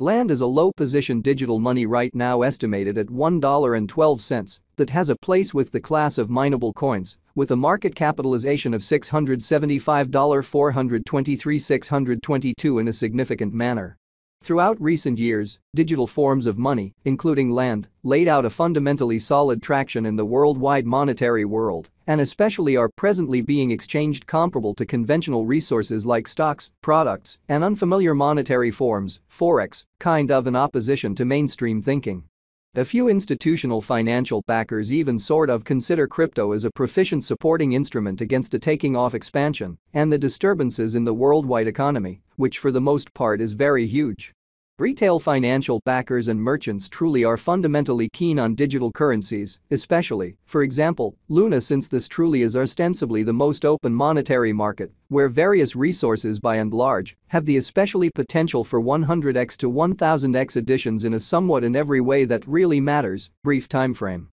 Land is a low-position digital money right now estimated at $1.12 that has a place with the class of mineable coins with a market capitalization of $675 423 622 in a significant manner. Throughout recent years, digital forms of money, including land, laid out a fundamentally solid traction in the worldwide monetary world and especially are presently being exchanged comparable to conventional resources like stocks, products, and unfamiliar monetary forms, forex, kind of an opposition to mainstream thinking. A few institutional financial backers even sort of consider crypto as a proficient supporting instrument against a taking off expansion and the disturbances in the worldwide economy, which for the most part is very huge. Retail financial backers and merchants truly are fundamentally keen on digital currencies, especially, for example, Luna since this truly is ostensibly the most open monetary market, where various resources by and large have the especially potential for 100x to 1000x additions in a somewhat in every way that really matters, brief timeframe.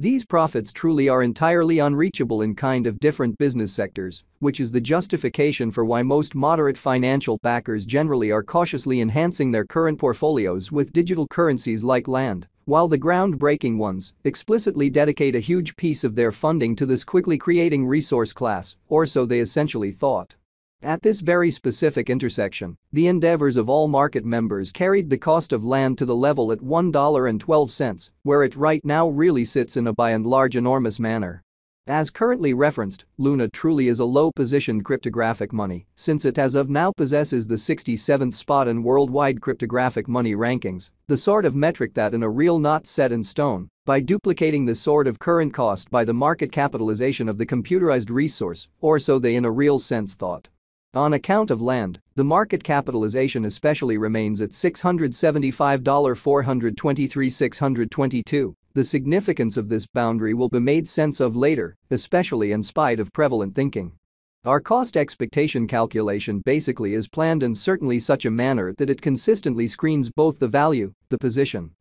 These profits truly are entirely unreachable in kind of different business sectors, which is the justification for why most moderate financial backers generally are cautiously enhancing their current portfolios with digital currencies like land, while the groundbreaking ones explicitly dedicate a huge piece of their funding to this quickly creating resource class, or so they essentially thought. At this very specific intersection, the endeavors of all market members carried the cost of land to the level at $1.12, where it right now really sits in a by and large enormous manner. As currently referenced, Luna truly is a low-positioned cryptographic money since it as of now possesses the 67th spot in worldwide cryptographic money rankings, the sort of metric that in a real not set in stone by duplicating the sort of current cost by the market capitalization of the computerized resource, or so they in a real sense thought. On account of land, the market capitalization especially remains at $675 423 622 The significance of this boundary will be made sense of later, especially in spite of prevalent thinking. Our cost expectation calculation basically is planned in certainly such a manner that it consistently screens both the value, the position,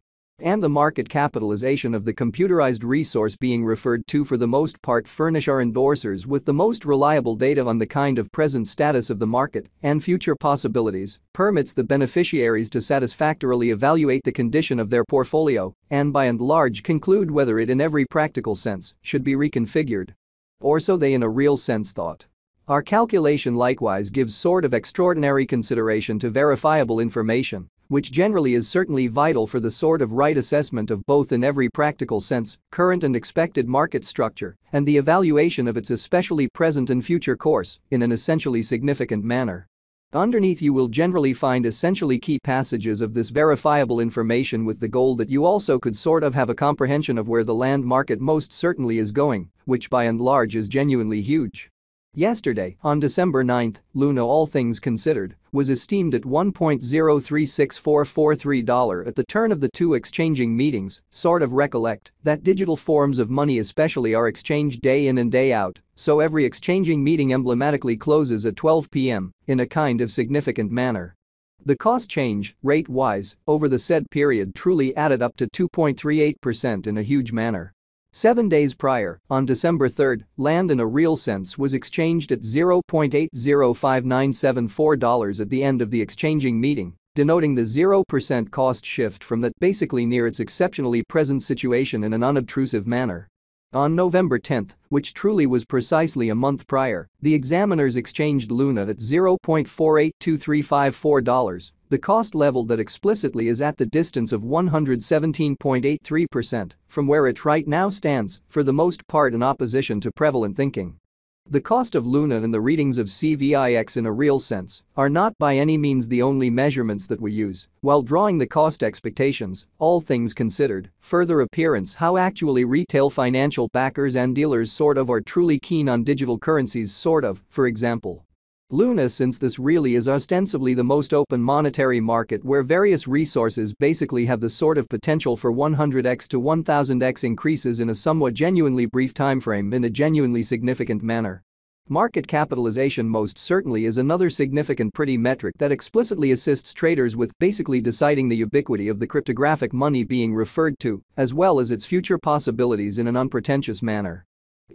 and the market capitalization of the computerized resource being referred to for the most part furnish our endorsers with the most reliable data on the kind of present status of the market and future possibilities, permits the beneficiaries to satisfactorily evaluate the condition of their portfolio and by and large conclude whether it in every practical sense should be reconfigured. Or so they in a real sense thought. Our calculation likewise gives sort of extraordinary consideration to verifiable information which generally is certainly vital for the sort of right assessment of both in every practical sense, current and expected market structure, and the evaluation of its especially present and future course in an essentially significant manner. Underneath you will generally find essentially key passages of this verifiable information with the goal that you also could sort of have a comprehension of where the land market most certainly is going, which by and large is genuinely huge. Yesterday, on December 9, Luna all things considered, was esteemed at $1.036443 at the turn of the two exchanging meetings, sort of recollect that digital forms of money especially are exchanged day in and day out, so every exchanging meeting emblematically closes at 12 p.m. in a kind of significant manner. The cost change, rate-wise, over the said period truly added up to 2.38% in a huge manner. Seven days prior, on December 3, land in a real sense was exchanged at $0.805974 at the end of the exchanging meeting, denoting the 0% cost shift from that basically near its exceptionally present situation in an unobtrusive manner. On November 10, which truly was precisely a month prior, the examiners exchanged Luna at $0.482354, the cost level that explicitly is at the distance of 117.83% from where it right now stands, for the most part in opposition to prevalent thinking. The cost of Luna and the readings of CVIX in a real sense are not by any means the only measurements that we use while drawing the cost expectations, all things considered, further appearance how actually retail financial backers and dealers sort of are truly keen on digital currencies sort of, for example. Luna since this really is ostensibly the most open monetary market where various resources basically have the sort of potential for 100x to 1000x increases in a somewhat genuinely brief timeframe in a genuinely significant manner. Market capitalization most certainly is another significant pretty metric that explicitly assists traders with basically deciding the ubiquity of the cryptographic money being referred to, as well as its future possibilities in an unpretentious manner.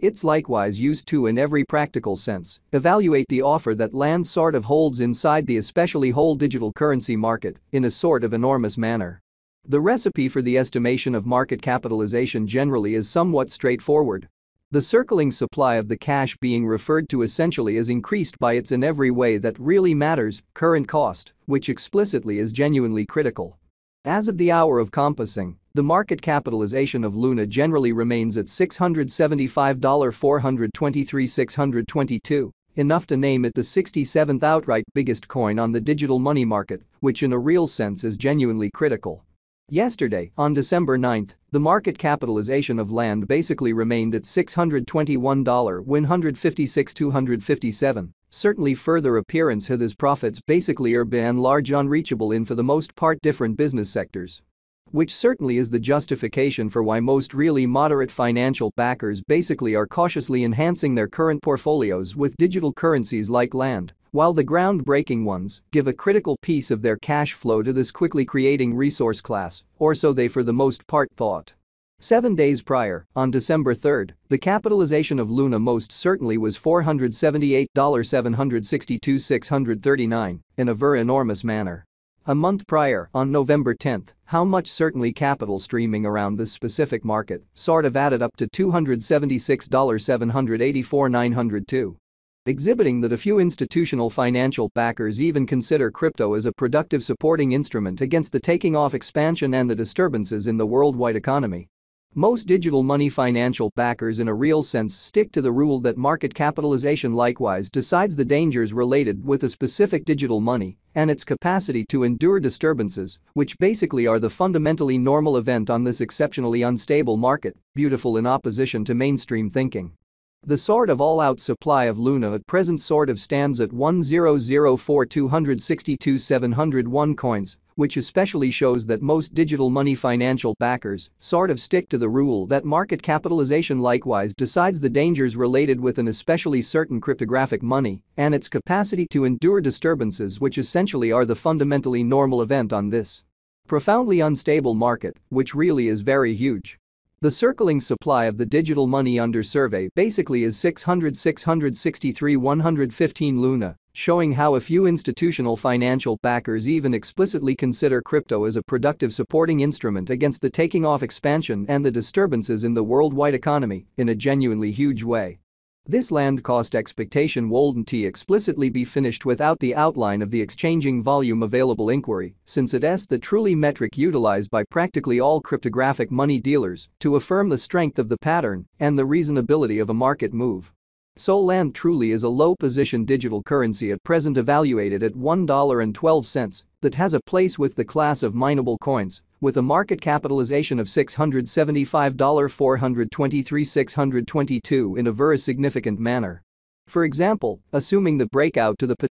It's likewise used to in every practical sense evaluate the offer that land sort of holds inside the especially whole digital currency market in a sort of enormous manner. The recipe for the estimation of market capitalization generally is somewhat straightforward. The circling supply of the cash being referred to essentially is increased by its in every way that really matters, current cost, which explicitly is genuinely critical. As of the hour of compassing, the market capitalization of Luna generally remains at $675 423 622 enough to name it the 67th outright biggest coin on the digital money market, which in a real sense is genuinely critical. Yesterday, on December 9, the market capitalization of land basically remained at $621 156 257 Certainly further appearance had his profits basically are by and large unreachable in for the most part different business sectors. Which certainly is the justification for why most really moderate financial backers basically are cautiously enhancing their current portfolios with digital currencies like land, while the groundbreaking ones give a critical piece of their cash flow to this quickly creating resource class, or so they for the most part thought. Seven days prior, on December 3, the capitalization of Luna most certainly was $478,762,639 in a very enormous manner. A month prior, on November 10, how much certainly capital streaming around this specific market sort of added up to $276,784,902. Exhibiting that a few institutional financial backers even consider crypto as a productive supporting instrument against the taking off expansion and the disturbances in the worldwide economy. Most digital money financial backers in a real sense stick to the rule that market capitalization likewise decides the dangers related with a specific digital money and its capacity to endure disturbances, which basically are the fundamentally normal event on this exceptionally unstable market, beautiful in opposition to mainstream thinking. The sort of all-out supply of Luna at present sort of stands at 1004 701 coins, which especially shows that most digital money financial backers sort of stick to the rule that market capitalization likewise decides the dangers related with an especially certain cryptographic money and its capacity to endure disturbances which essentially are the fundamentally normal event on this profoundly unstable market, which really is very huge. The circling supply of the digital money under survey basically is 600 663 115 Luna, showing how a few institutional financial backers even explicitly consider crypto as a productive supporting instrument against the taking off expansion and the disturbances in the worldwide economy in a genuinely huge way. This land cost expectation wouldn't explicitly be finished without the outline of the exchanging volume available inquiry, since it is the truly metric utilized by practically all cryptographic money dealers to affirm the strength of the pattern and the reasonability of a market move. So land truly is a low-position digital currency at present evaluated at $1.12 that has a place with the class of mineable coins with a market capitalization of $675 423 622 in a very significant manner. For example, assuming the breakout to the